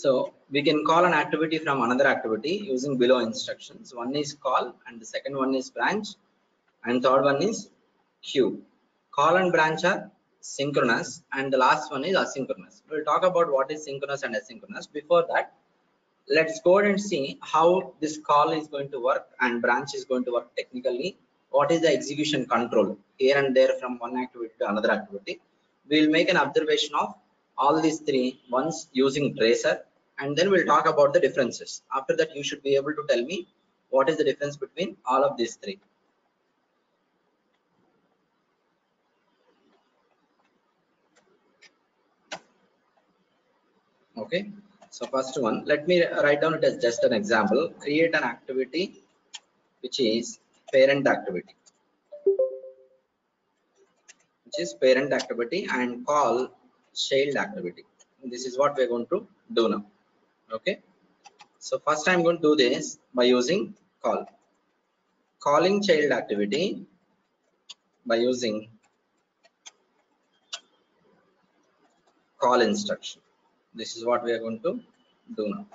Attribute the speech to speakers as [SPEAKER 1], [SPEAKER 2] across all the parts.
[SPEAKER 1] So we can call an activity from another activity using below instructions. One is call and the second one is branch and third one is queue. Call and branch are synchronous and the last one is asynchronous. We'll talk about what is synchronous and asynchronous. Before that, let's go and see how this call is going to work and branch is going to work technically. What is the execution control here and there from one activity to another activity. We'll make an observation of all these three ones using tracer and then we'll talk about the differences. After that you should be able to tell me what is the difference between all of these three. Okay so first one let me write down it as just an example. Create an activity which is parent activity. Which is parent activity and call child activity. This is what we're going to do now. Okay? So first i'm going to do this by using call. Calling child activity by using call instruction. This is what we are going to do now.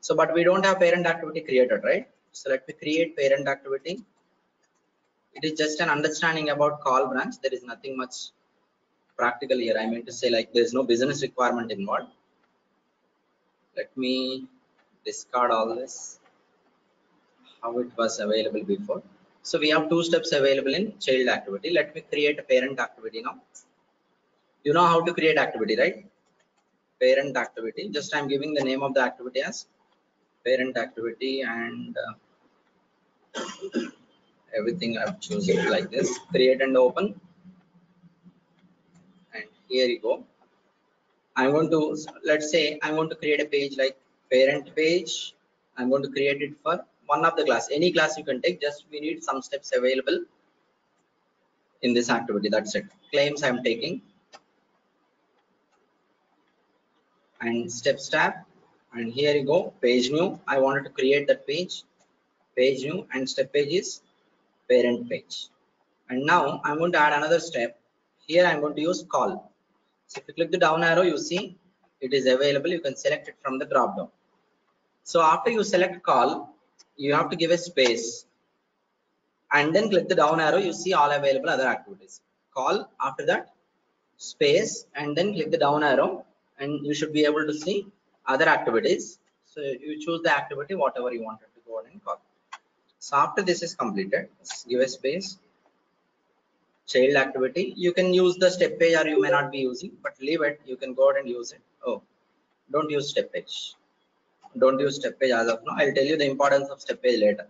[SPEAKER 1] So but we don't have parent activity created right? So let me create parent activity. It is just an understanding about call branch. There is nothing much practical here. I mean to say like there's no business requirement involved. Let me discard all this. How it was available before? So we have two steps available in child activity. Let me create a parent activity now. You know how to create activity right? Parent activity. Just i'm giving the name of the activity as parent activity and uh, everything i've chosen like this. Create and open here you go. I'm going to let's say i'm going to create a page like parent page. I'm going to create it for one of the class. Any class you can take just we need some steps available in this activity. That's it. Claims i'm taking. And steps tab. And here you go. Page new. I wanted to create that page. Page new. And step page is parent page. And now i'm going to add another step. Here i'm going to use call so if you click the down arrow you see it is available. You can select it from the drop down. So after you select call you have to give a space and then click the down arrow. You see all available other activities. Call after that space and then click the down arrow and you should be able to see other activities. So you choose the activity whatever you wanted to go ahead and call. So after this is completed give a space child activity you can use the step page or you may not be using but leave it you can go ahead and use it. Oh don't use step page don't use step page as of now. I'll tell you the importance of step page later.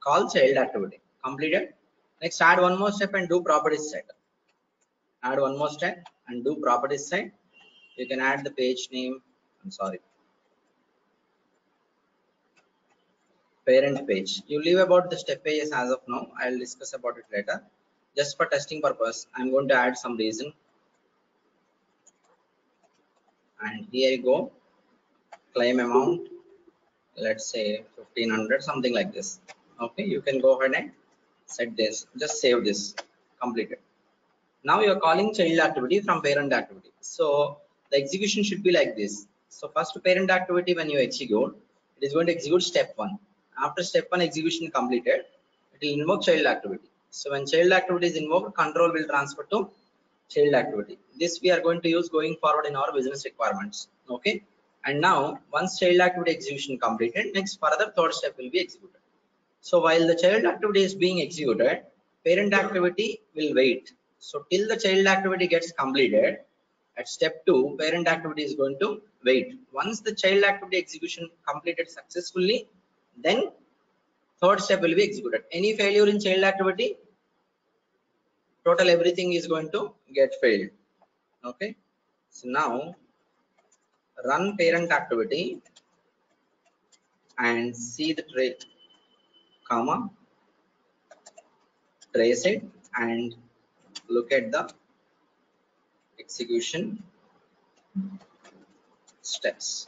[SPEAKER 1] Call child activity. Completed next add one more step and do properties set. Add one more step and do properties set. You can add the page name. I'm sorry. Parent page. You leave about the step pages as of now. I'll discuss about it later just for testing purpose i'm going to add some reason and here you go. Claim amount let's say 1500 something like this. Okay you can go ahead and set this. Just save this. Completed now you're calling child activity from parent activity. So the execution should be like this. So first parent activity when you execute it is going to execute step one. After step one execution completed, it will invoke child activity. So when child activity is invoked, control will transfer to child activity. This we are going to use going forward in our business requirements. Okay. And now once child activity execution completed, next further third step will be executed. So while the child activity is being executed, parent activity will wait. So till the child activity gets completed, at step two, parent activity is going to wait. Once the child activity execution completed successfully, then third step will be executed. Any failure in child activity, total everything is going to get failed. Okay. So now run parent activity and see the trace, comma, trace it and look at the execution steps.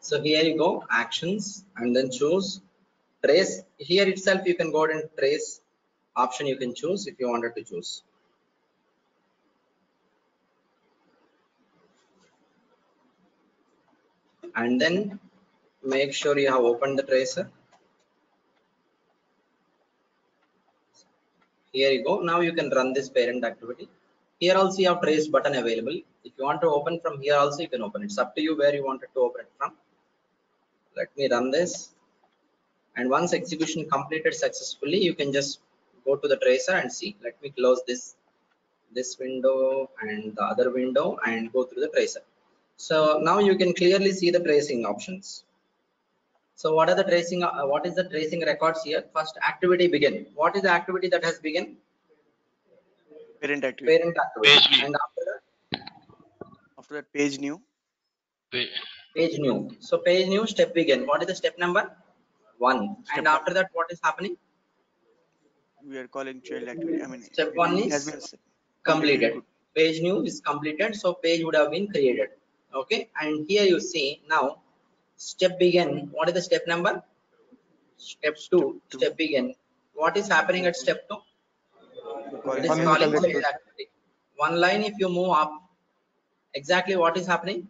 [SPEAKER 1] So here you go, actions, and then choose trace. Here itself, you can go ahead and trace option you can choose if you wanted to choose. And then make sure you have opened the tracer. Here you go. Now you can run this parent activity. Here also you have trace button available. If you want to open from here also you can open. It's up to you where you wanted to open it from. Let me run this. And once execution completed successfully, you can just go to the tracer and see. Let me close this this window and the other window and go through the tracer. So now you can clearly see the tracing options. So what are the tracing? Uh, what is the tracing records here? First activity begin. What is the activity that has begun?
[SPEAKER 2] Parent activity.
[SPEAKER 1] Parent activity.
[SPEAKER 3] Page view.
[SPEAKER 1] And after that,
[SPEAKER 2] After that, page new.
[SPEAKER 3] Pa-
[SPEAKER 1] page new. So page new step begin. What is the step number? One.
[SPEAKER 2] Step
[SPEAKER 1] and
[SPEAKER 2] one.
[SPEAKER 1] after that, what is happening?
[SPEAKER 2] We are calling child activity. I mean,
[SPEAKER 1] Step one is
[SPEAKER 2] been
[SPEAKER 1] Completed. Page new is completed. So page would have been created. Okay. And here you see now step begin. What is the step number? Step two.
[SPEAKER 2] two.
[SPEAKER 1] Step begin. What is happening at step two?
[SPEAKER 2] We're calling
[SPEAKER 1] is
[SPEAKER 4] One
[SPEAKER 1] calling
[SPEAKER 2] activity.
[SPEAKER 1] child activity. One line if you move up, exactly what is happening?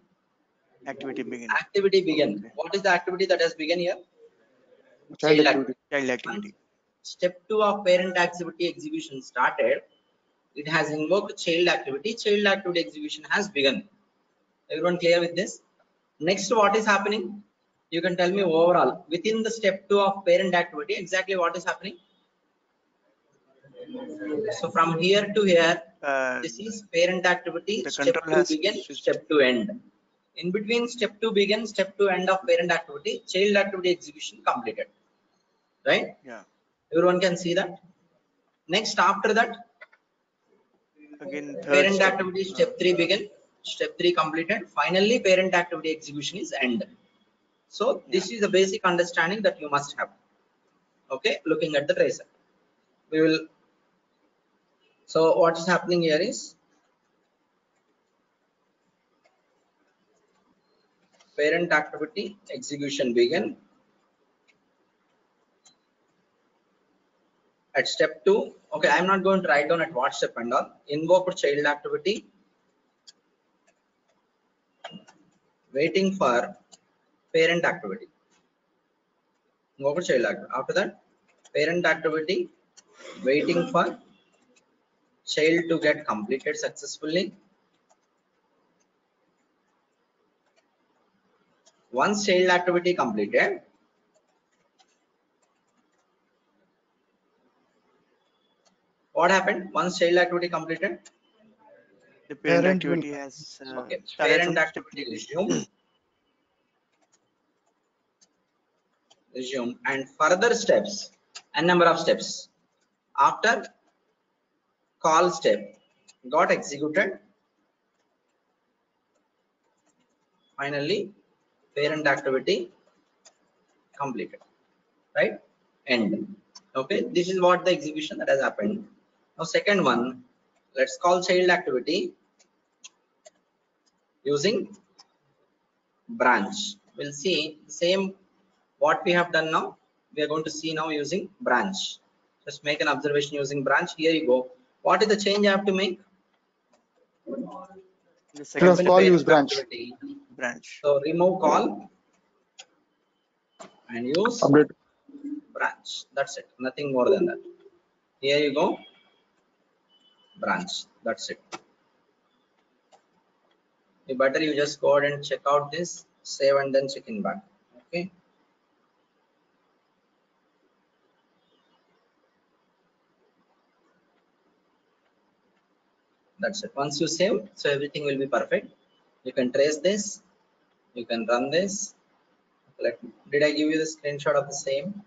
[SPEAKER 2] activity begin.
[SPEAKER 1] Activity begin.
[SPEAKER 2] Okay.
[SPEAKER 1] What is the activity that has begun here?
[SPEAKER 4] Child
[SPEAKER 1] Child
[SPEAKER 4] activity.
[SPEAKER 2] Child activity.
[SPEAKER 1] Step two of parent activity execution started. It has invoked child activity. Child activity execution has begun. Everyone clear with this? Next, what is happening? You can tell me overall within the step two of parent activity, exactly what is happening? So from here to here,
[SPEAKER 2] Uh,
[SPEAKER 1] this is parent activity. Step two begin, step two end. In between step two begin, step two end of parent activity, child activity execution completed. Right?
[SPEAKER 2] yeah.
[SPEAKER 1] Everyone can see that. Next, after that,
[SPEAKER 2] Again,
[SPEAKER 1] parent
[SPEAKER 2] step.
[SPEAKER 1] activity step three begin, step three completed. Finally, parent activity execution is end. So this is the basic understanding that you must have. Okay, looking at the tracer. We will. So what is happening here is parent activity execution begin. At step two, okay, I'm not going to write down at what step and all. Invoke child activity. Waiting for parent activity. Invoke child activity. After that, parent activity waiting for child to get completed successfully. Once child activity completed, what happened? Once child activity completed,
[SPEAKER 2] The parent,
[SPEAKER 4] Parent will-
[SPEAKER 2] activity has uh,
[SPEAKER 1] okay,
[SPEAKER 2] started
[SPEAKER 1] parent activity resume. Resume and further steps, a number of steps after call step got executed. Finally, parent activity completed, right? End. Okay, this is what the execution that has happened. Now, second one, let's call child activity using branch. We'll see the same what we have done now. We are going to see now using branch. Just make an observation using branch. Here you go. What is the change I have to make?
[SPEAKER 2] The
[SPEAKER 4] Yes,
[SPEAKER 2] second
[SPEAKER 4] call use branch.
[SPEAKER 1] activity.
[SPEAKER 2] branch.
[SPEAKER 1] So remove call and use
[SPEAKER 3] update
[SPEAKER 1] branch that's it nothing more than that here you go branch. That's it. The better you just go ahead and check out this. Save and then check in back. Okay? That's it. Once you save so everything will be perfect. You can trace this. You can run this. Let did i give you the screenshot of the same?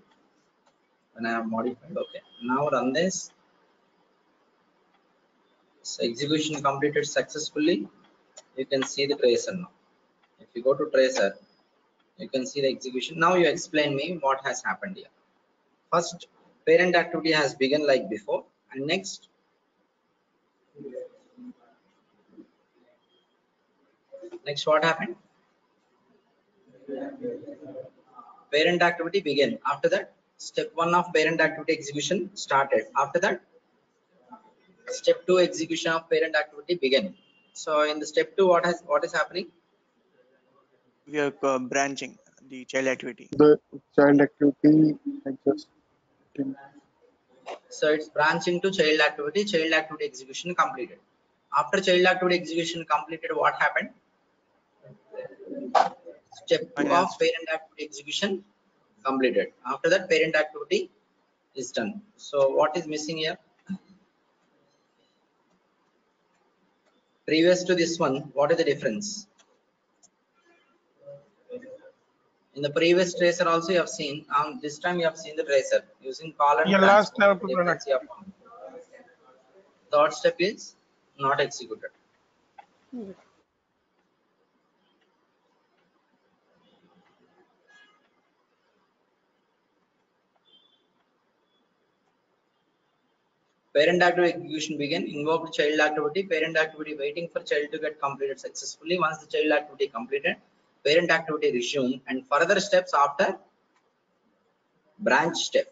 [SPEAKER 1] When i have modified okay. Now run this so execution completed successfully. You can see the tracer now. If you go to tracer you can see the execution now you explain me what has happened here. First parent activity has begun like before. And next next what happened? Parent activity began. After that step one of parent activity execution started. After that step two execution of parent activity begin so in the step two what has what is happening?
[SPEAKER 2] We are uh, branching the child activity.
[SPEAKER 3] the child activity I just
[SPEAKER 1] so it's branching to child activity child activity execution completed. After child activity execution completed what happened? Step two of parent activity execution completed. After that parent activity is done. So what is missing here previous to this one what is the difference? In the previous tracer also you have seen um, this time you have seen the tracer using call and
[SPEAKER 4] Yeah, last
[SPEAKER 1] transform.
[SPEAKER 4] time
[SPEAKER 1] Difference you third step is not executed parent activity execution begin invoked child activity parent activity waiting for child to get completed successfully. Once the child activity completed parent activity resume and further steps after branch step.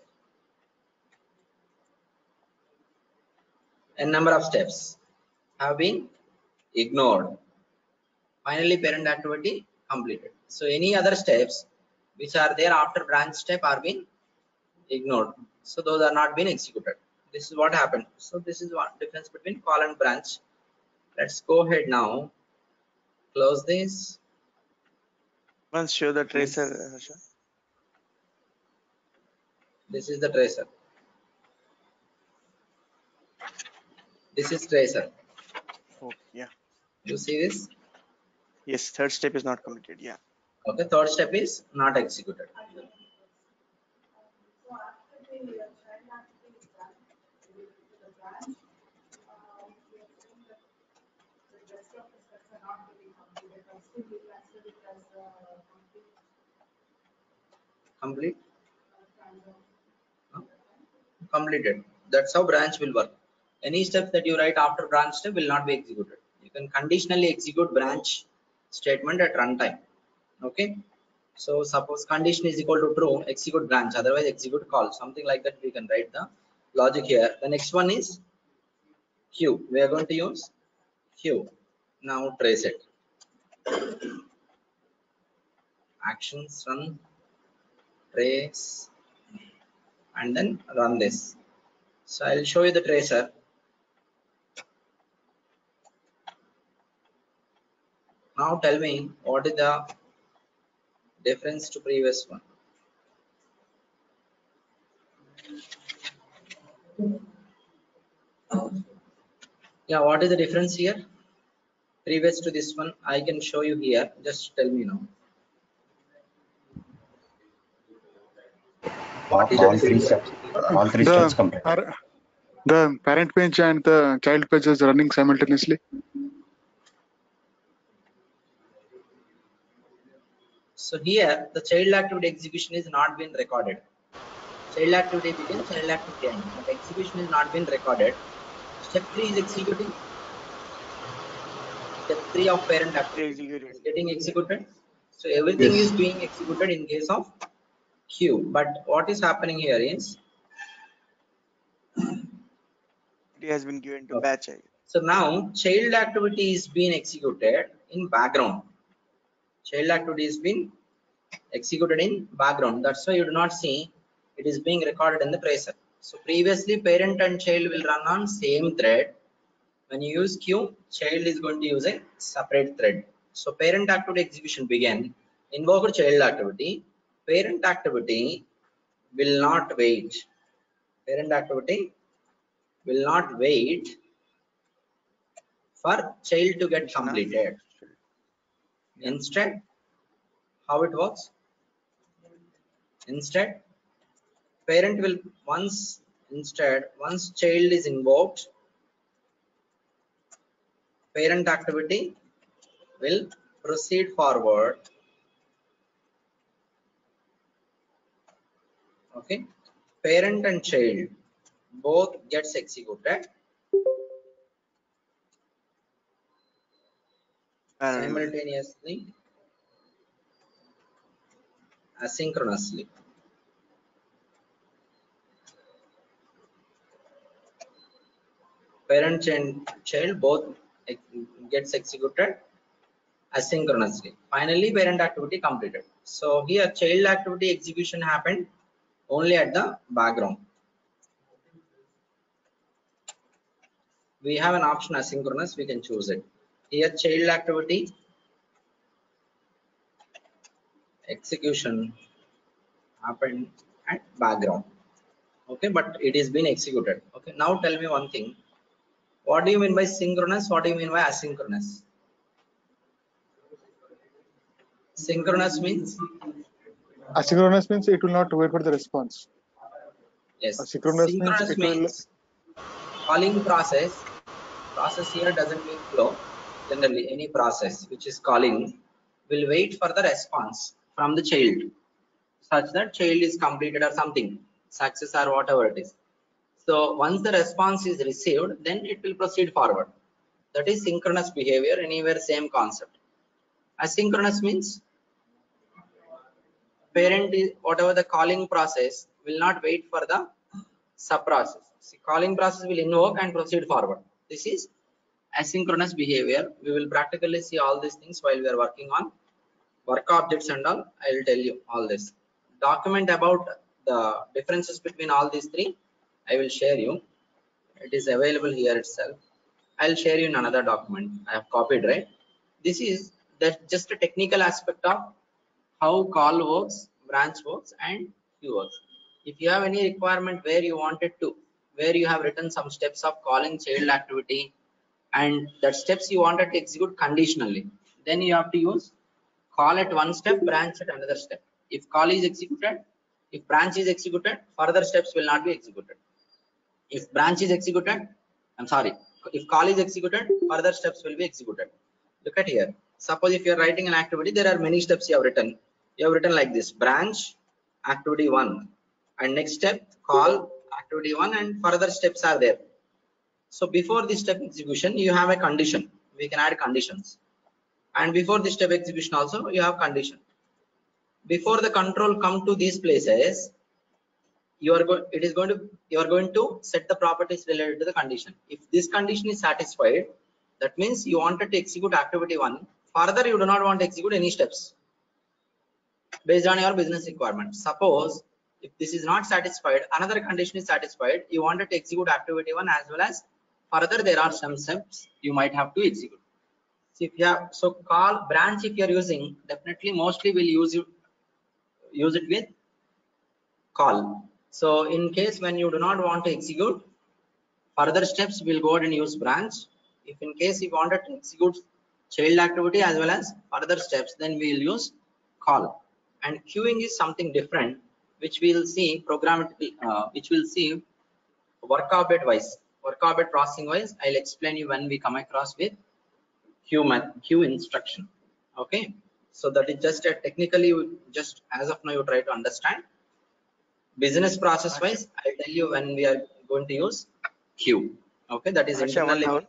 [SPEAKER 1] A number of steps have been ignored. Finally parent activity completed. So any other steps which are there after branch step are being ignored. So those are not being executed this is what happened so this is one difference between call and branch let's go ahead now close this
[SPEAKER 2] Once show the tracer. uh, Harsha.
[SPEAKER 1] this is the tracer this is tracer
[SPEAKER 2] Oh, yeah.
[SPEAKER 1] you see this
[SPEAKER 2] Yes, third step is not completed. Yeah.
[SPEAKER 1] okay third step is not executed complete? Completed. That's how branch will work. Any step that you write after branch step will not be executed. You can conditionally execute branch statement at runtime. Okay? So suppose condition is equal to true execute branch. Otherwise execute call. Something like that we can write the logic here. The next one is queue we are going to use queue now trace it actions run trace and then run this. So i'll show you the tracer. Now tell me what is the difference to previous one? Yeah what is the difference here previous to this one i can show you here just tell me now what is the
[SPEAKER 5] all three steps all three steps complete
[SPEAKER 3] par- the parent page and the child page is running simultaneously
[SPEAKER 1] So here the child activity execution is not been recorded. Child activity begins, child activity ends. But execution is not been recorded. Step three is executing. Step three of parent activity
[SPEAKER 2] Executed.
[SPEAKER 1] is getting executed. So everything
[SPEAKER 3] Yes.
[SPEAKER 1] is being executed in case of queue. But what is happening here is
[SPEAKER 2] It has been given to batch.
[SPEAKER 1] So now child activity is being executed in background. Child activity is being executed in background. That's why you do not see it is being recorded in the tracer. So previously parent and child will run on same thread. When you use queue, child is going to use a separate thread. So parent activity execution began, invoked child activity. Parent activity will not wait. Parent activity will not wait for child to get completed. Instead, how it works? Instead, parent will once instead once child is invoked, parent activity will proceed forward. Okay, parent and child both gets executed
[SPEAKER 2] parallel.
[SPEAKER 1] simultaneously asynchronously parent and child both gets executed asynchronously. Finally parent activity completed. So here child activity execution happened only at the background. We have an option asynchronous we can choose it. Here child activity execution happened at background. Okay but it is been executed. Okay now tell me one thing what do you mean by synchronous? What do you mean by asynchronous? Synchronous means?
[SPEAKER 3] Asynchronous means it will not wait for the response.
[SPEAKER 1] yes.
[SPEAKER 3] Asynchronous means
[SPEAKER 1] synchronous
[SPEAKER 3] will-
[SPEAKER 1] means calling process. Process here doesn't mean flow. Generally any process which is calling will wait for the response from the child such that child is completed or something success or whatever it is so once the response is received then it will proceed forward. That is synchronous behavior anywhere same concept. Asynchronous means parent is whatever the calling process will not wait for the sub process See, calling process will invoke and proceed forward. This is asynchronous behavior. We will practically see all these things while we are working on work objects and all. I will tell you all this. Document about the differences between all these three i will share you. It is available here itself. I'll share you in another document. I have copied right? This is that just a technical aspect of how call works branch works and queue works. If you have any requirement where you wanted to where you have written some steps of calling child activity and that steps you wanted to execute conditionally then you have to use call at one step branch at another step. If call is executed if branch is executed further steps will not be executed if branch is executed i'm sorry if call is executed further steps will be executed. Look at here. Suppose if you are writing an activity there are many steps you have written. You have written like this branch activity one. And next step call activity one and further steps are there. So before this step execution you have a condition. We can add conditions. And before this step execution also you have condition. Before the control come to these places you are going it is going to you are going to set the properties related to the condition. If this condition is satisfied that means you wanted to execute activity one. Further you do not want to execute any steps based on your business requirement. Suppose if this is not satisfied another condition is satisfied you wanted to execute activity one as well as further there are some steps you might have to execute. So if you have so call branch if you are using definitely mostly will use you use it with call so in case when you do not want to execute further steps we'll go ahead and use branch. If in case you wanted to execute child activity as well as further steps then we will use call. And queuing is something different which we'll see programmatically uh, which we'll see work object wise. Work object processing wise i'll explain you when we come across with queue queue instruction. Okay? So that is just a technically just as of now you try to understand business process wise i'll tell you when we are going to use queue okay that is
[SPEAKER 2] Harsha,
[SPEAKER 1] internally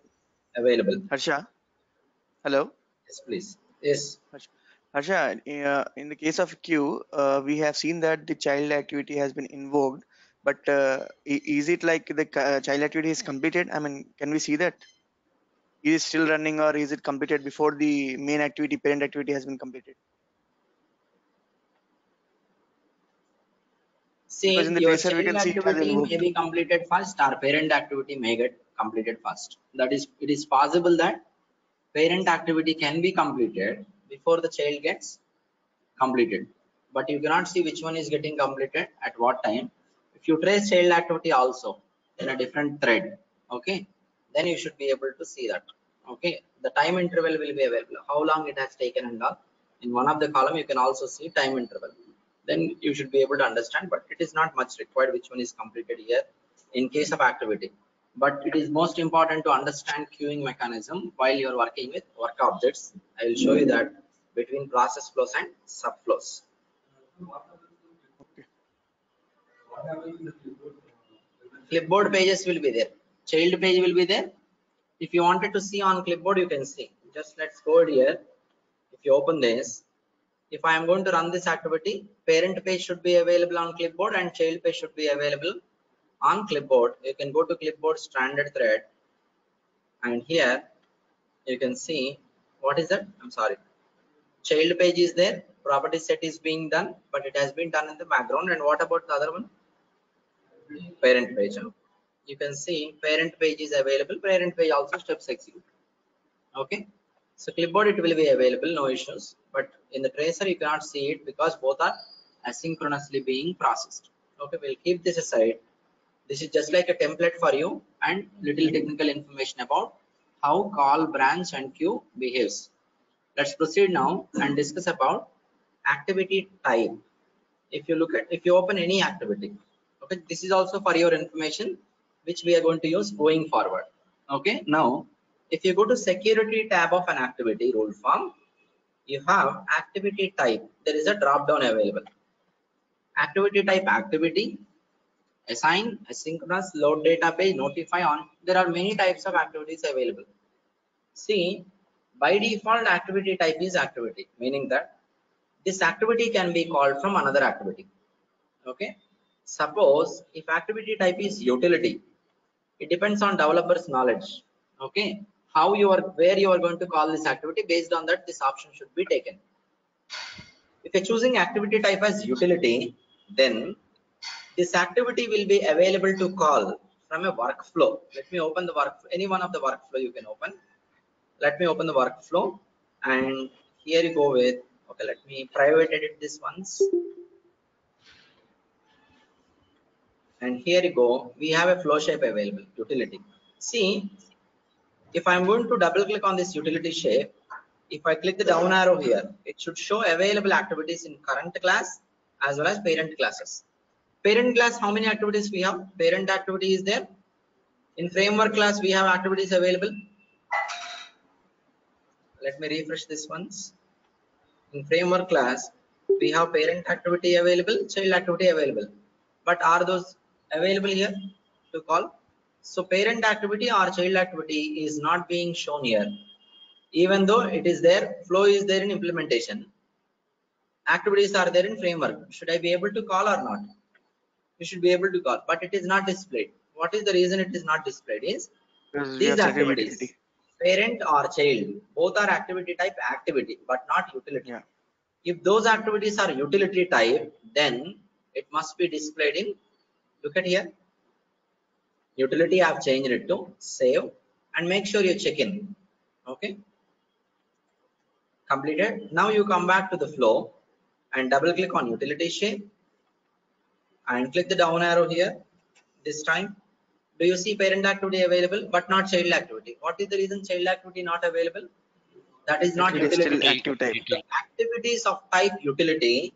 [SPEAKER 1] available
[SPEAKER 2] Harsha, hello.
[SPEAKER 1] yes please yes
[SPEAKER 2] Harsha, uh, in the case of queue, uh, we have seen that the child activity has been invoked, but uh, is it like the uh, child activity is completed? I mean, can we see that? Is it still running or is it completed before the main activity, parent activity has been completed?
[SPEAKER 1] See,
[SPEAKER 2] Because in the
[SPEAKER 1] your child
[SPEAKER 2] can see it has
[SPEAKER 1] activity may be completed first or parent activity may get completed first. That is, it is possible that parent activity can be completed before the child gets completed. But you cannot see which one is getting completed at what time. If you trace child activity also in a different thread, okay, then you should be able to see that. Okay, the time interval will be available. How long it has taken and all. In one of the column, you can also see time interval. Then you should be able to understand, but it is not much required which one is completed here in case of activity. But it is most important to understand queuing mechanism while you are working with work objects. I will show you that between process flows and subflows. Clipboard pages will be there. Child page will be there. If you wanted to see on clipboard, you can see. Just let's go here. If you open this, if I am going to run this activity, parent page should be available on clipboard and child page should be available on clipboard. You can go to clipboard stranded thread and here you can see what is that? I'm sorry. Child page is there. Property set is being done, but it has been done in the background. And what about the other one? Parent page. You can see parent page is available. Parent page also steps execute. Okay. So clipboard it will be available, no issues. In the tracer you cannot see it because both are asynchronously being processed. Okay, we'll keep this aside. This is just like a template for you and little technical information about how call, branch and queue behaves. Let's proceed now and discuss about activity type. If you look at, if you open any activity, okay, this is also for your information, which we are going to use going forward. Okay, now if you go to security tab of an activity rule form, you have activity type. There is a drop down available. Activity type activity, assign, asynchronous, load database, notify on. There are many types of activities available. See, by default activity type is activity, meaning that this activity can be called from another activity. Okay. Suppose if activity type is utility, it depends on developer's knowledge. Okay. How you are, where you are going to call this activity based on that, this option should be taken. If you're choosing activity type as utility, then this activity will be available to call from a workflow. Let me open the work, any one of the workflow you can open. Let me open the workflow and here you go with, okay, let me private edit this once. And here you go, we have a flow shape available, utility. See, if I'm going to double click on this utility shape, if I click the down arrow here, it should show available activities in current class as well as parent classes. Parent class, how many activities we have? Parent activity is there. In framework class, we have activities available. Let me refresh this once. In framework class, we have parent activity available, child activity available. But are those available here to call? So parent activity or child activity is not being shown here. Even though it is there, flow is there in implementation. Activities are there in framework. Should I be able to call or not? You should be able to call, but it is not displayed. What is the reason it is not displayed is these activities, parent or child, both are activity type activity, but not utility.
[SPEAKER 2] Yeah.
[SPEAKER 1] If those activities are utility type, then it must be displayed in, look at here, utility I have changed it to save and make sure you check in. Okay. Completed. Now you come back to the flow and double click on utility shape and click the down arrow here. This time, do you see parent activity available but not child activity? What is the reason child activity not available? That is not
[SPEAKER 2] still
[SPEAKER 1] utility.
[SPEAKER 2] active type.
[SPEAKER 1] The activities of type utility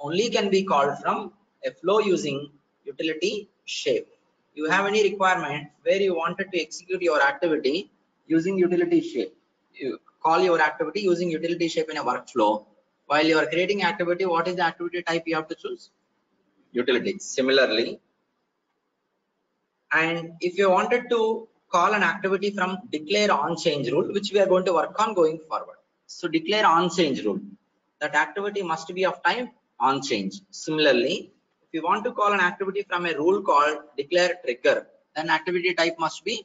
[SPEAKER 1] only can be called from a flow using utility shape. You have any requirement where you wanted to execute your activity using utility shape. You call your activity using utility shape in a workflow. While you are creating activity, what is the activity type you have to choose? Utility. Similarly, and if you wanted to call an activity from declare on change rule, which we are going to work on going forward. So declare on change rule, that activity must be of type on change. Similarly, if you want to call an activity from a rule called declare trigger, then activity type must be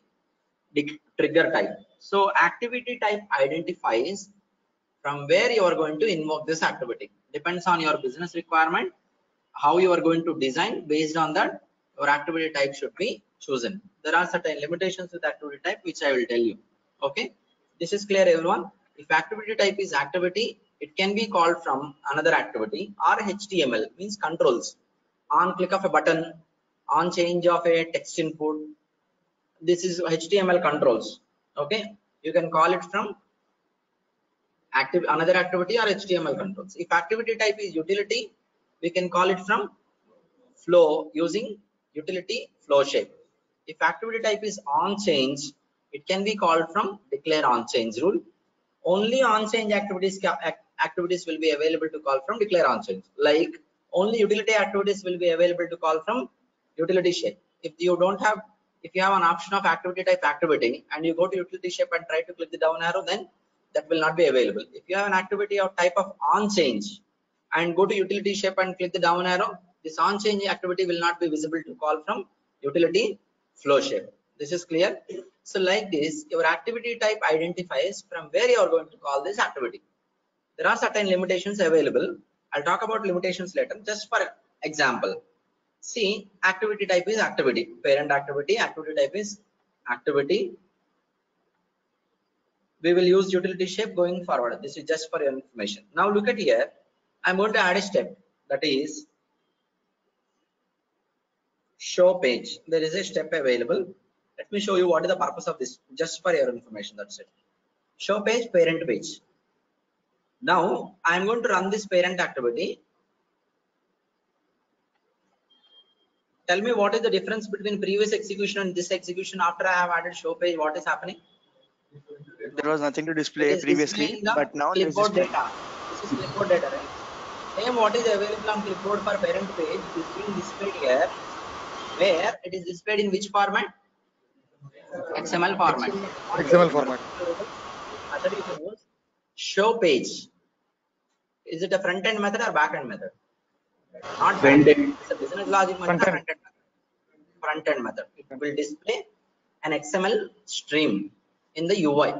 [SPEAKER 1] trigger type. So activity type identifies from where you are going to invoke this activity. Depends on your business requirement how you are going to design based on that your activity type should be chosen. There are certain limitations with activity type which i will tell you. Okay? This is clear everyone? If activity type is activity it can be called from another activity or html means controls on click of a button on change of a text input this is html controls okay? You can call it from active another activity or html controls. If activity type is utility we can call it from flow using utility flow shape. If activity type is on change it can be called from declare on change rule. Only on change activities activities will be available to call from declare on change. Like only utility activities will be available to call from utility shape if you don't have if you have an option of activity type activity and you go to utility shape and try to click the down arrow then that will not be available. If you have an activity of type of on change and go to utility shape and click the down arrow this on change activity will not be visible to call from utility flow shape this is clear? So like this your activity type identifies from where you are going to call this activity. There are certain limitations available i'll talk about limitations later just for example. See activity type is activity. Parent activity activity type is activity. We will use utility shape going forward. This is just for your information. Now look at here. I'm going to add a step. That is show page. There is a step available. Let me show you what is the purpose of this just for your information that's it. Show page parent page now i'm going to run this parent activity tell me what is the difference between previous execution and this execution after i have added show page what is happening
[SPEAKER 2] There was nothing to display previously, but now there's
[SPEAKER 1] clipboard
[SPEAKER 2] display.
[SPEAKER 1] data. This is clipboard data, right? Same what is available on clipboard for parent page is being displayed here, where it is displayed in which format? XML format.
[SPEAKER 3] XML format.
[SPEAKER 1] Method you can use show page. Is it a front end method or back end method? Not
[SPEAKER 4] front
[SPEAKER 1] end It's a business logic method.
[SPEAKER 3] Front
[SPEAKER 1] Front end method. Front end method. It will display an XML stream in the UI.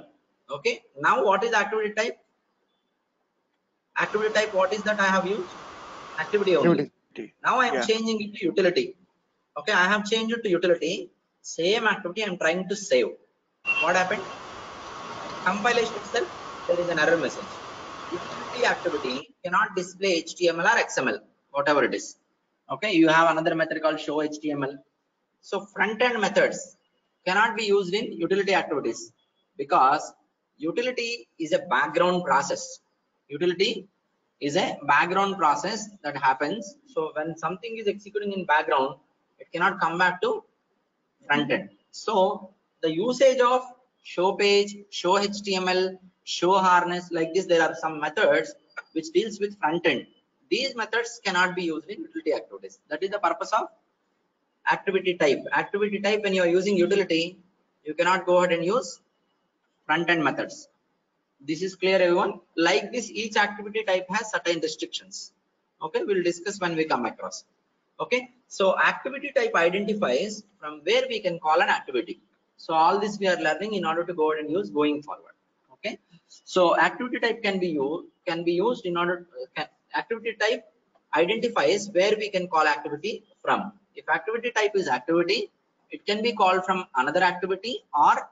[SPEAKER 1] Okay. Now what is activity type? Activity type, what is that I have used? Activity only.
[SPEAKER 3] Activity.
[SPEAKER 1] Now I am
[SPEAKER 2] Yeah.
[SPEAKER 1] changing it to utility. Okay, I have changed it to utility. Same activity I am trying to save. What happened? Compilation itself, there is an error message. Utility activity cannot display HTML or XML, whatever it is. Okay, you have another method called show HTML. So front end methods cannot be used in utility activities because utility is a background process. Utility is a background process that happens. So when something is executing in background, it cannot come back to front end. So the usage of show page, show HTML, show harness like this, there are some methods which deals with front end. These methods cannot be used in utility activities. That is the purpose of activity type. Activity type when you are using utility, you cannot go ahead and use front end methods. This is clear everyone. Like this, each activity type has certain restrictions. Okay, we'll discuss when we come across. Okay, so activity type identifies from where we can call an activity. So all this we are learning in order to go ahead and use going forward. So activity type can be used can be used in order can, activity type identifies where we can call activity from. If activity type is activity, it can be called from another activity or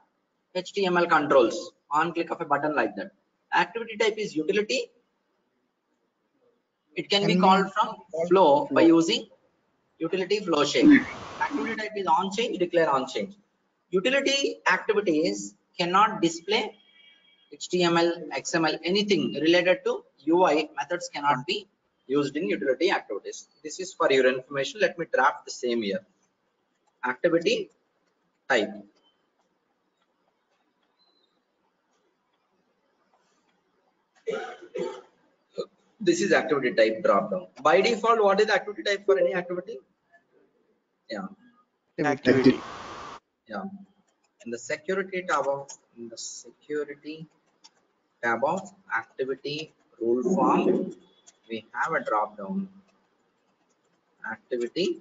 [SPEAKER 1] HTML controls on click of a button like that. Activity type is utility. It can be called from flow by using utility flow shape. Activity type is on change, declare on change. Utility activities cannot display HTML, XML, anything related to UI methods cannot be used in utility activities. This is for your information. Let me draft the same here. Activity type. This is activity type drop down. By default, what is the activity type for any activity? Yeah,
[SPEAKER 2] Activity.
[SPEAKER 1] yeah. In the security tab of in the security tab of activity rule form, we have a drop down activity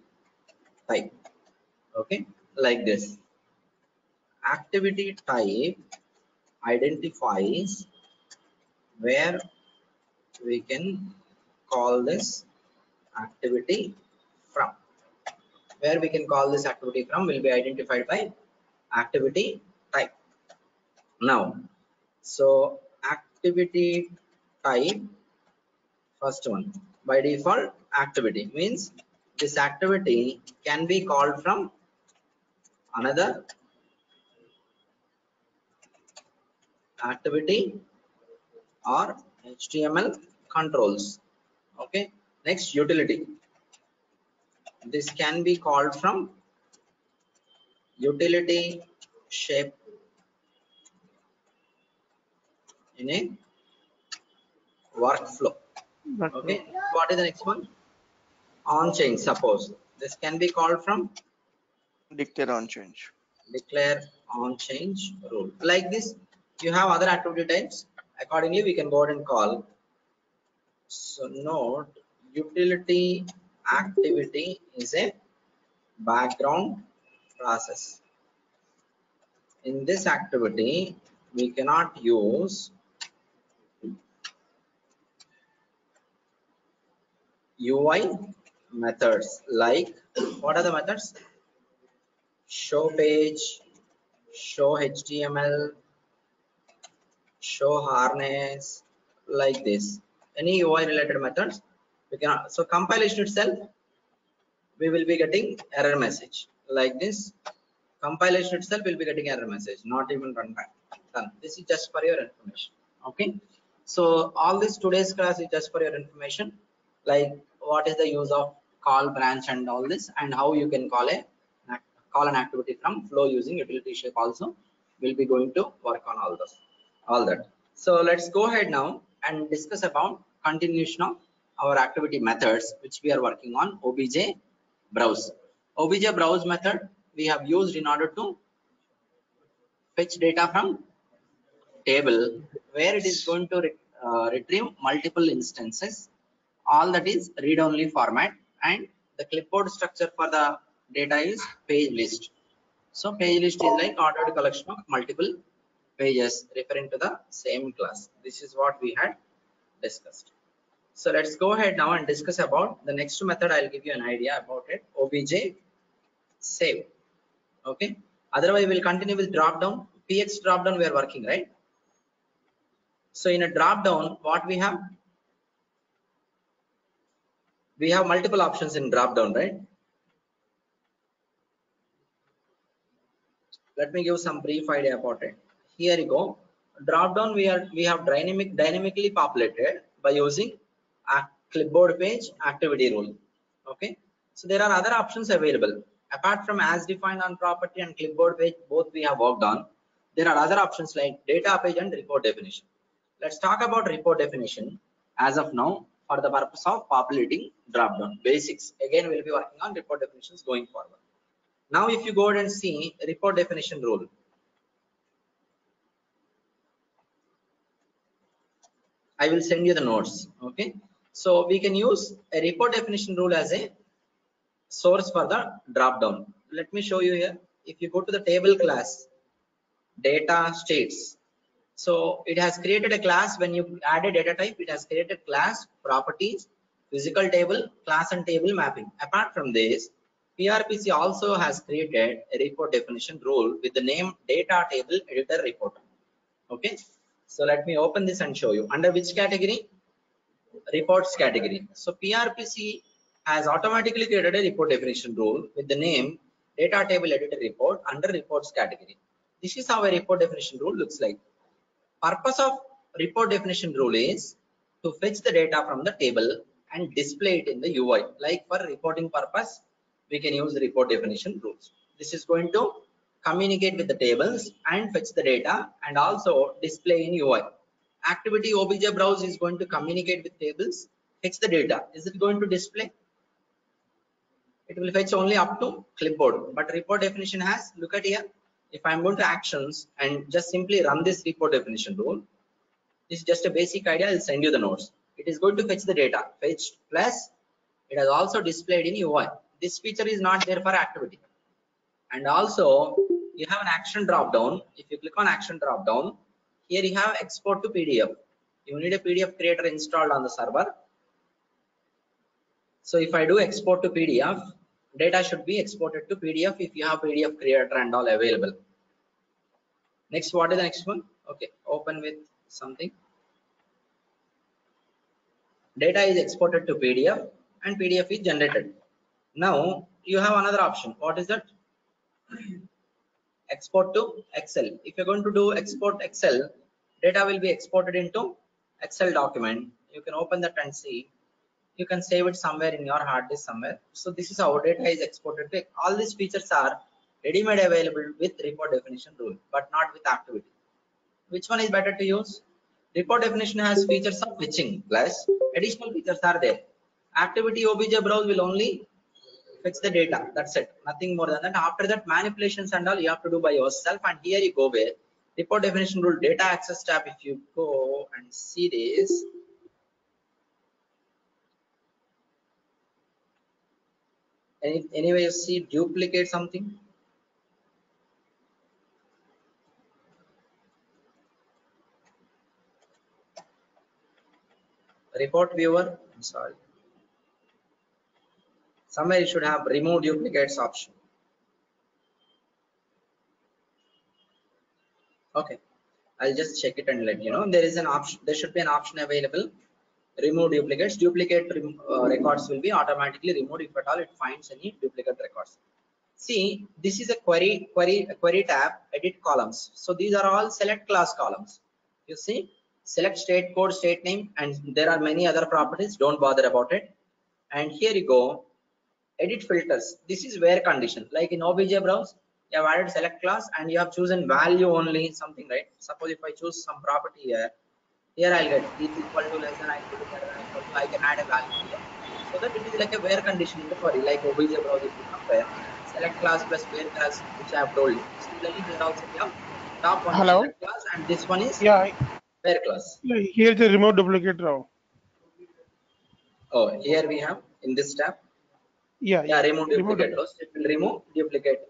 [SPEAKER 1] type. Okay, like this. Activity type identifies where we can call this activity from where we can call this activity from will be identified by activity now so activity type first one by default activity means this activity can be called from another activity or html controls. Okay next utility. This can be called from utility shape in a workflow. Okay what is the next one? On change suppose. This can be called from
[SPEAKER 2] declare on change
[SPEAKER 1] declare on change rule. Like this you have other activity types. Accordingly we can go ahead and call. So note utility activity is a background process. In this activity we cannot use UI methods like what are the methods? Show page show html show harness like this. Any ui related methods we cannot so compilation itself we will be getting error message. Like this compilation itself will be getting error message not even runtime done. This is just for your information. Okay? So all this today's class is just for your information like what is the use of call branch and all this and how you can call a call an activity from flow using utility shape also. We'll be going to work on all those all that. So let's go ahead now and discuss about continuation of our activity methods which we are working on obj browse. Obj browse method we have used in order to fetch data from table where it is going to re uh, retrieve multiple instances all that is read only format and the clipboard structure for the data is page list. So page list is like ordered collection of multiple pages referring to the same class. This is what we had discussed. So let's go ahead now and discuss about the next method. I'll give you an idea about it. Obj save. Okay? Otherwise we'll continue with drop down. Px drop down we are working right? So in a drop down what we have we have multiple options in drop down right? Let me give some brief idea about it. Here you go. Drop down we are we have dynamic dynamically populated by using a clipboard page activity rule. Okay? So there are other options available. Apart from as defined on property and clipboard page both we have worked on. There are other options like data page and report definition. Let's talk about report definition as of now for the purpose of populating drop down basics. Again we'll be working on report definitions going forward. Now if you go ahead and see report definition rule. I will send you the notes okay? So we can use a report definition rule as a source for the drop down let me show you here. If you go to the table class data states so it has created a class. When you add a data type it has created class properties physical table class and table mapping. Apart from this prpc also has created a report definition rule with the name data table editor report. Okay? So let me open this and show you. Under which category? Reports category. So prpc has automatically created a report definition rule with the name data table editor report under reports category. This is how a report definition rule looks like purpose of report definition rule is to fetch the data from the table and display it in the UI. Like for reporting purpose, we can use report definition rules. This is going to communicate with the tables and fetch the data and also display in UI. Activity obj browse is going to communicate with tables, fetch the data. Is it going to display? It will fetch only up to clipboard, but report definition has, look at here, if I'm going to actions and just simply run this report definition rule, this is just a basic idea. I'll send you the notes. It is going to fetch the data, fetched plus it has also displayed in UI. This feature is not there for activity. And also you have an action drop down. If you click on action drop down, here you have export to PDF. You need a PDF creator installed on the server. So if I do export to PDF, data should be exported to PDF if you have PDF creator and all available. Next, what is the next one? Okay, open with something. Data is exported to PDF and PDF is generated. Now you have another option. What is that? Export to Excel. If you're going to do export Excel, data will be exported into Excel document. You can open that and see. You can save it somewhere in your hard disk somewhere. So this is how data is exported. to- All these features are ready-made available with report definition rule, but not with activity. Which one is better to use? Report definition has features of fetching plus additional features are there. Activity obj browse will only fetch the data. That's it. Nothing more than that. After that, manipulations and all you have to do by yourself. And here you go where report definition rule data access tab. If you go and see this, any anyway see duplicate something. Report viewer. I'm sorry. Somewhere you should have remove duplicates option. Okay, I'll just check it and let you know. There is an option, there should be an option available. Remove duplicates. Duplicate uh, records will be automatically removed if at all it finds any duplicate records. See, this is a query, query, query tab, edit columns. So these are all select class columns. You see, select state code, state name, and there are many other properties. Don't bother about it. And here you go, edit filters. This is where condition. Like in OBJ browse, you have added select class and you have chosen value only something, right? Suppose if I choose some property here, here I'll get is equal to less than or equal to greater than equal to, I can add a value here. So that it is like a where condition in the query, like OBJ browse if you compare select class plus where class, which I have told you. Similarly, here also we have top one is
[SPEAKER 4] Hello?
[SPEAKER 1] select class and this one is
[SPEAKER 4] Yeah,
[SPEAKER 1] where class.
[SPEAKER 4] I- here's the remote duplicate row.
[SPEAKER 1] Oh, here we have in this tab
[SPEAKER 4] Yeah,
[SPEAKER 1] yeah remove
[SPEAKER 4] Remove
[SPEAKER 1] duplicate rows it will remove duplicate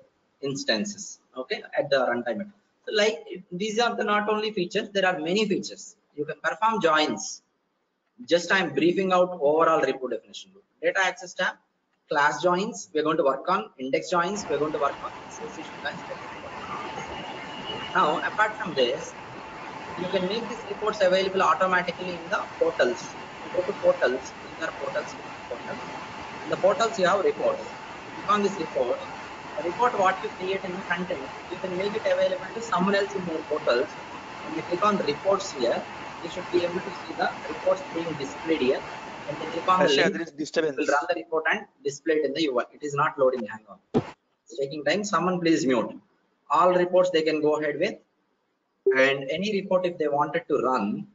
[SPEAKER 1] instances okay at the runtime so like these are the not only features there are many features you can perform joins. Just i'm briefing out overall report definition. Data access tab class joins we're going to work on index joins we're going to work on association joins now apart from this you can make these reports available automatically in the portals. You go to portals are portals portals in the portals you have reports. Click on this report. The report what you create in the content you can make it available to someone else in your portals. When you click on reports here you should be able to see the reports being displayed here. When you click on the link
[SPEAKER 2] there is
[SPEAKER 1] will run the report and display it in the UI it is not loading hang on. It's taking time. Someone please mute. All reports they can go ahead with. And any report if they wanted to run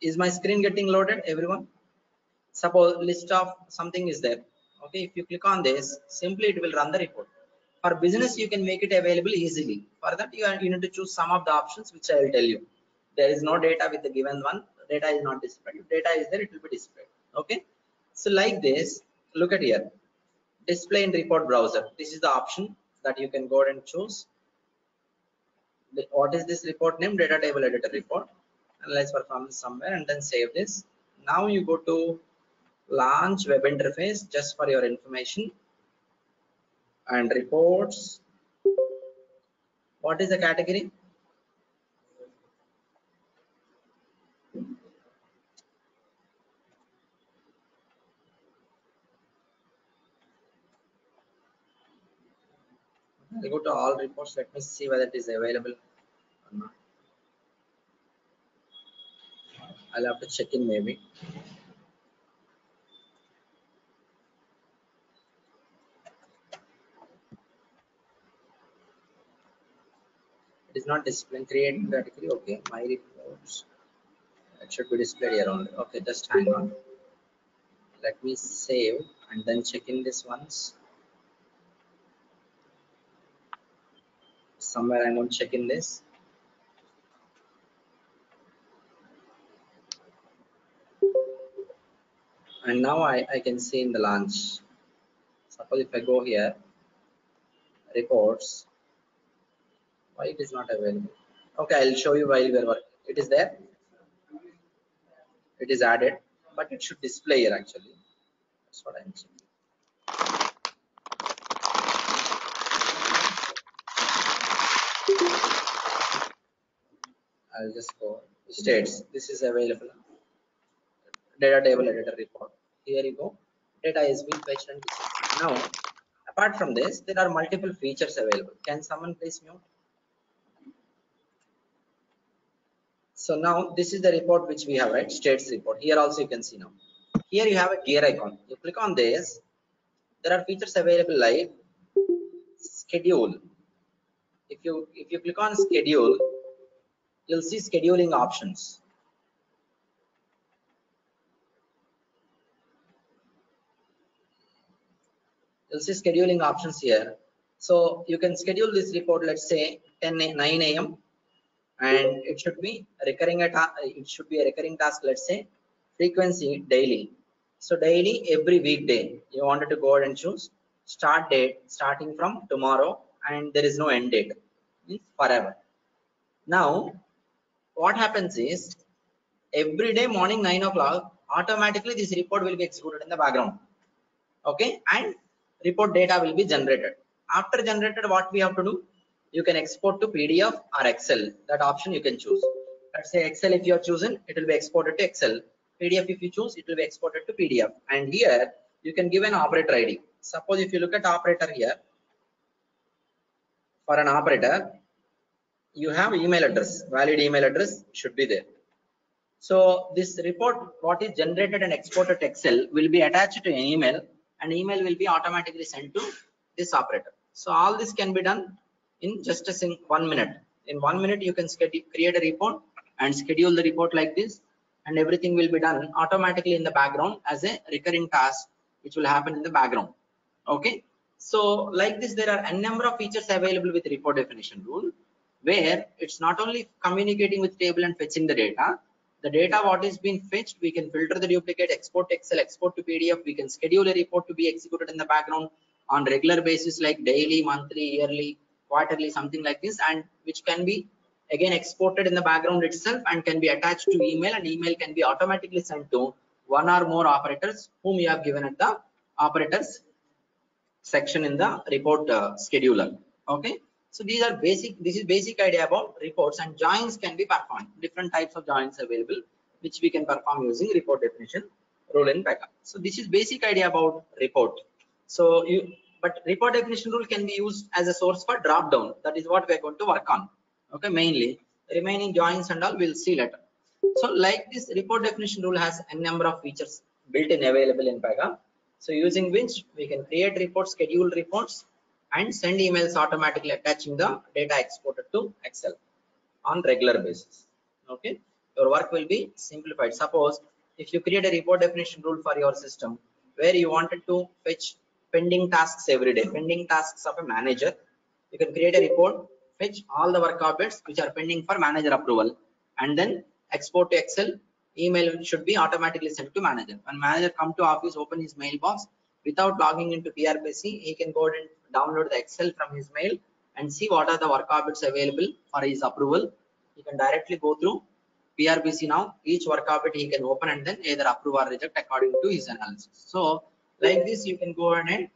[SPEAKER 1] is my screen getting loaded everyone? Suppose list of something is there. Okay if you click on this simply it will run the report. For business you can make it available easily. For that you, are, you need to choose some of the options which i will tell you there is no data with the given one. Data is not displayed if data is there it will be displayed okay? So like this look at here. Display in report browser. This is the option that you can go and choose. What is this report name? Data table editor report. Analyze performance somewhere and then save this. Now you go to launch web interface just for your information and reports. What is the category I go to all reports. Let me see whether it is available or not. I'll have to check in maybe. It is not displaying creating category. Okay my reports. It should be displayed here only. Okay just hang on. Let me save and then check in this once somewhere i'm going to check in this. And now I, I can see in the launch. Suppose if I go here reports why it is not available? Okay I'll show you while we're working. It is there. It is added but it should display here actually. That's what I'm checking. I'll just go states. This is available. Data table editor report. Here you go. Data is being fetched and now. Apart from this, there are multiple features available. Can someone please mute? So now this is the report which we have, right? States report. Here also you can see now. Here you have a gear icon. You click on this. There are features available like schedule. If you if you click on schedule, you'll see scheduling options. You'll see scheduling options here. So you can schedule this report, let's say 10 a- 9 a.m. and it should be recurring at uh, it should be a recurring task, let's say frequency daily. So daily every weekday you wanted to go ahead and choose start date starting from tomorrow and there is no end date means forever. Now what happens is every day morning 9 o'clock automatically this report will be executed in the background. Okay? And report data will be generated. After generated what we have to do? You can export to pdf or excel. That option you can choose. Let's say excel if you are chosen it will be exported to excel. Pdf if you choose it will be exported to pdf. And here you can give an operator id suppose if you look at operator here for an operator you have email address valid email address should be there. So this report what is generated and exported excel will be attached to an email and email will be automatically sent to this operator. So all this can be done in just a sing one minute. In one minute you can create a report and schedule the report like this and everything will be done automatically in the background as a recurring task which will happen in the background. Okay? So like this there are a number of features available with report definition rule where it's not only communicating with table and fetching the data the data what is being fetched we can filter the duplicate export excel export to pdf we can schedule a report to be executed in the background on regular basis like daily monthly yearly quarterly something like this and which can be again exported in the background itself and can be attached to email and email can be automatically sent to one or more operators whom you have given at the operators section in the report uh, scheduler. Okay so these are basic this is basic idea about reports and joins can be performed. Different types of joins available which we can perform using report definition rule in backup. So this is basic idea about report. So you but report definition rule can be used as a source for drop down that is what we are going to work on. Okay mainly remaining joins and all we'll see later. So like this report definition rule has a number of features built in available in backup. So using which we can create reports schedule reports and send emails automatically attaching the data exported to excel on regular basis. Okay? Your work will be simplified. Suppose if you create a report definition rule for your system where you wanted to fetch pending tasks every day. Pending tasks of a manager. You can create a report fetch all the work objects which are pending for manager approval and then export to excel. Email should be automatically sent to manager. When manager come to office open his mailbox. Without logging into prpc he can go ahead and download the excel from his mail and see what are the work objects available for his approval he can directly go through PRPC now each work object he can open and then either approve or reject according to his analysis. So like this you can go ahead and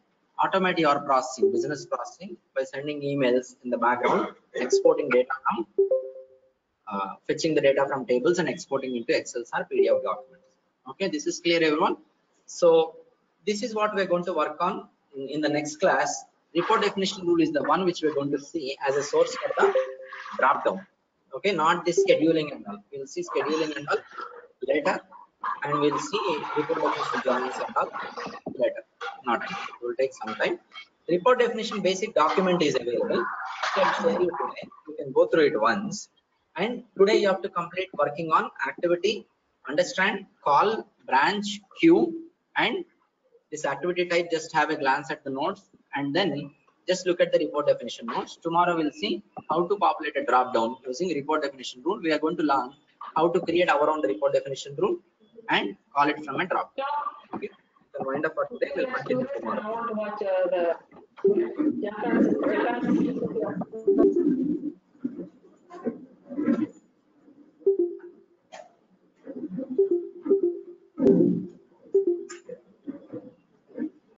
[SPEAKER 1] automate your processing, business processing by sending emails in the background, exporting data from uh, fetching the data from tables and exporting into Excel or PDF documents. Okay, this is clear everyone. So this is what we're going to work on in, in the next class. Report definition rule is the one which we're going to see as a source for the drop down okay not this scheduling and all. We'll see scheduling and all later and we'll see report definition joins and all later. Not it will take some time. Report definition basic document is available. So i'll you today. You can go through it once. And today you have to complete working on activity understand call branch queue and this activity type just have a glance at the notes and then just look at the report definition notes. Tomorrow we'll see how to populate a drop down using report definition rule. We are going to learn how to create our own report definition rule and call it from a drop down. Okay. The wind up for today. We'll continue tomorrow.